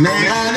May I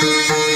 Música